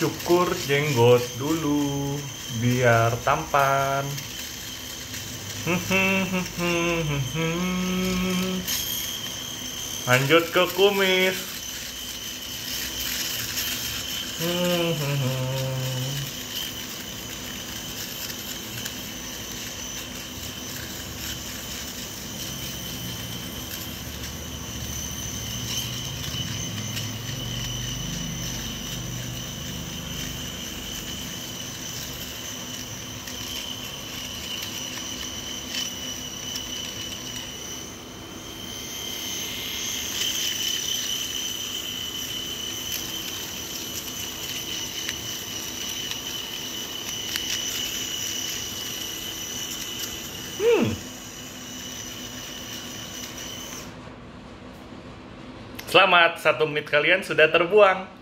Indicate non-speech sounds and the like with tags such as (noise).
Cukur jenggot dulu biar tampan. (laughs) Lanjut ke kumis. (laughs) Hmm. Selamat, satu menit kalian sudah terbuang.